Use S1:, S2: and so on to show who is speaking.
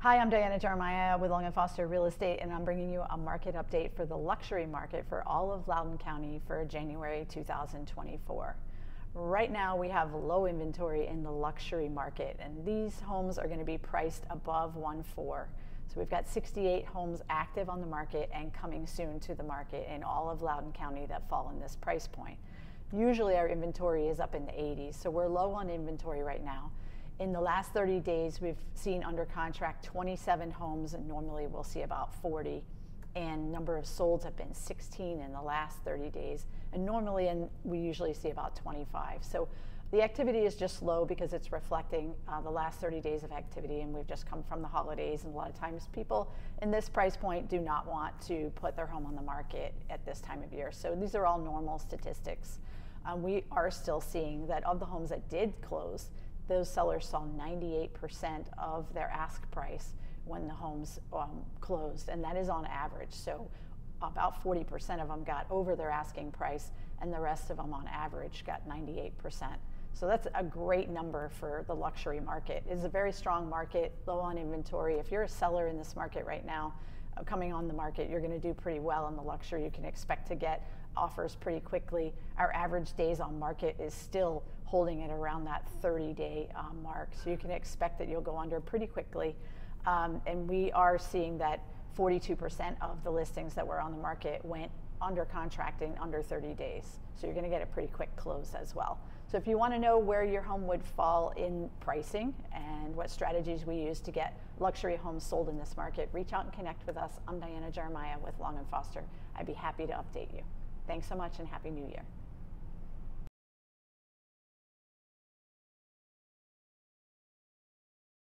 S1: Hi, I'm Diana Geremia with Long & Foster Real Estate, and I'm bringing you a market update for the luxury market for all of Loudoun County for January 2024. Right now, we have low inventory in the luxury market, and these homes are going to be priced above 1.4. So we've got 68 homes active on the market and coming soon to the market in all of Loudoun County that fall in this price point. Usually, our inventory is up in the 80s, so we're low on inventory right now in the last 30 days, we've seen under contract 27 homes, and normally we'll see about 40. And number of solds have been 16 in the last 30 days, and normally, and we usually see about 25. So the activity is just low because it's reflecting uh, the last 30 days of activity, and we've just come from the holidays, and a lot of times people in this price point do not want to put their home on the market at this time of year. So these are all normal statistics. Um, we are still seeing that of the homes that did close, those sellers saw 98% of their ask price when the homes um, closed, and that is on average. So about 40% of them got over their asking price, and the rest of them on average got 98%. So that's a great number for the luxury market. It's a very strong market, low on inventory. If you're a seller in this market right now, coming on the market, you're going to do pretty well in the luxury. You can expect to get offers pretty quickly. Our average days on market is still holding it around that 30 day um, mark. So you can expect that you'll go under pretty quickly. Um, and we are seeing that 42% of the listings that were on the market went under contract in under 30 days. So you're going to get a pretty quick close as well. So if you want to know where your home would fall in pricing and what strategies we use to get luxury homes sold in this market, reach out and connect with us. I'm Diana Geremia with Long & Foster. I'd be happy to update you. Thanks so much and Happy New Year.